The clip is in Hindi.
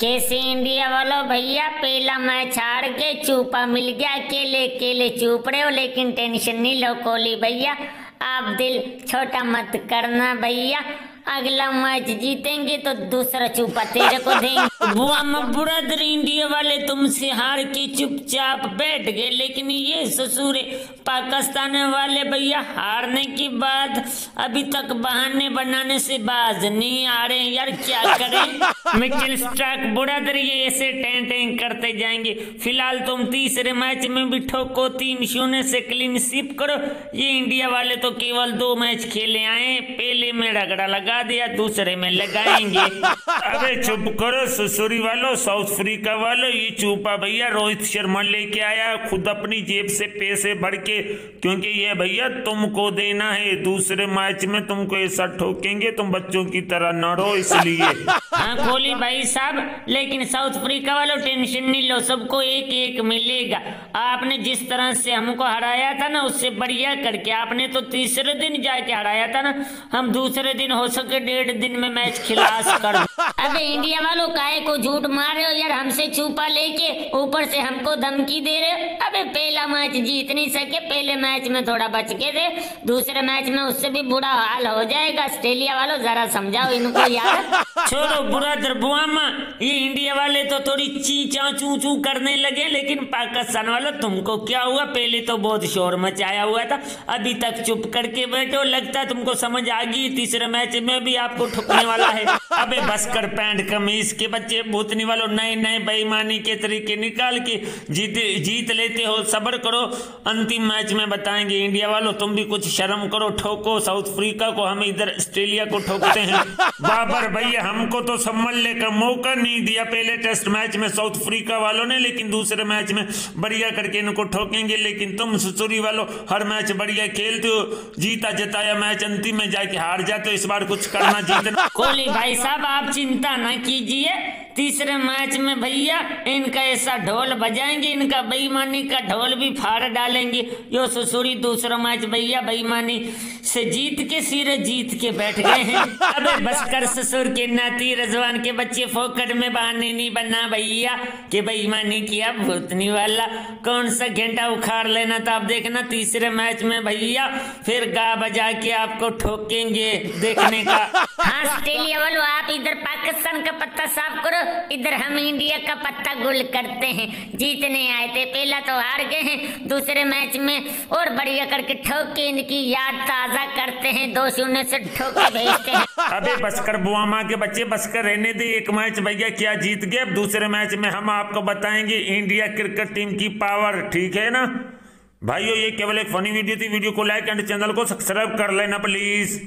कैसे इंडिया वालों भैया पहला मैच हार के चूपा मिल गया अकेले अकेले चूप रहे हो लेकिन टेंशन नहीं लो कोहली भैया। आप दिल छोटा मत करना भैया। अगला मैच जीतेंगे तो दूसरा चूपा तेरे को देंगे। बुआ ब्रदर इंडिया वाले तुमसे हार के चुपचाप बैठ गए लेकिन ये ससुर पाकिस्तान वाले भैया हारने के बाद अभी तक बहाने बनाने से बाज नहीं आ रहे यार क्या करें? मिचेल स्टार्क ब्रदर ये ऐसे टें टें करते जाएँगे। फ़िलहाल तुम तीसरे मैच में भी ठोको तीन शून्य से क्लीन स्वीप करो। ये इंडिया वाले तो केवल दो मैच खेले आए पहले में रगड़ा लगा दिया दूसरे में लगाएँगे। अरे चुप करो ससुरी वालों, साउथ अफ्रीका वालों, ये चूपा भैया रोहित शर्मा लेके आया, खुद अपनी जेब से पैसे भर के क्योंकि ये भैया तुमको देना है, दूसरे मैच में तुमको ऐसा ठोकेंगे, तुम बच्चों की तरह न रो इसलिए हाँ भाई साहब, लेकिन साउथ अफ्रीका वालों, टेंशन नहीं लो, सबको एक एक मिलेगा आपने जिस तरह से हमको हराया था ना, उससे बढ़िया करके, आपने तो तीसरे दिन जाके हराया था ना, हम दूसरे दिन हो सके डेढ़ दिन में मैच खिलास कर। अबे इंडिया वालों काहे को झूठ मार रहे हो यार? हमसे छुपा लेके ऊपर से हमको धमकी दे रहे हो? अबे पहला मैच जीत नहीं सके पहले मैच में थोड़ा बच के थे। दूसरे मैच में उससे भी बुरा हाल हो जाएगा। ऑस्ट्रेलिया वालों जरा समझाओ इनको यार। छोड़ो बुरादर बुआमा ये इंडिया वाले तो थोड़ी चीचा चू चू करने लगे लेकिन पाकिस्तान वालों तुमको क्या हुआ? पहले तो बहुत शोर मचाया हुआ था। अभी तक चुप करके बैठो लगता है तुमको समझ आ गई तीसरे मैच में भी आपको ठुकने वाला है। अबे बस कर पैंट कमीज के बच्चे भूतनी वालों नए नए बेईमानी के तरीके निकाल के जीत जीत लेते हो। सब्र करो। अंतिम मैच में बताएँगे इंडिया वालों तुम भी कुछ शर्म करो ठोको। साउथ अफ्रीका को हम इधर ऑस्ट्रेलिया को ठोकते हैं। बाबर भैया हमको तो संभलने का मौका नहीं दिया पहले टेस्ट मैच में साउथ अफ्रीका वालों ने लेकिन दूसरे मैच में बढ़िया करके इनको ठोकेंगे। लेकिन तुम ससुरी वालों हर मैच बढ़िया खेलते हो। जीता जताया मैच अंतिम में जाके हार जाते हो। इस बार कुछ करना जीतना कोहली भाई साहब आप चिंता न कीजिए। तीसरे मैच में भैया इनका ऐसा ढोल बजाएँगे इनका बेईमानी का ढोल भी फाड़ डालेंगे। यो ससुरी दूसरा मैच भैया बेईमानी से जीत के सिरे जीत के बैठ गए हैं। अबे बस कर ससुर के नाती रजवान के बच्चे फोकट में बहाने नहीं बनना भैया। कि बेईमानी किया भूतनी वाला। कौन सा घंटा उखाड़ लेना था? आप देखना तीसरे मैच में भैया फिर गा बजा के आपको ठोकेंगे देखने का। ऑस्ट्रेलिया वालों, आप इधर पाकिस्तान का पत्ता साफ़ करो, इधर हम इंडिया का पत्ता गुल करते हैं। जीतने आए थे, पहला तो हार गए हैं, दूसरे मैच में और बढ़िया करके ठोक के इनकी याद ताज़ा करते हैं, दो शून्य से ठोक के भेजते हैं। अबे बसकर, बुआमा के बच्चे बसकर रहने दे, एक मैच भैया क्या जीत गए? अब दूसरे मैच में हम आपको बताएँगे इंडिया क्रिकेट टीम की पावर, ठीक है ना? भाइयों, ये केवल एक फनी वीडियो थी, वीडियो को लाइक एंड चैनल को सब्सक्राइब कर लेना प्लीज़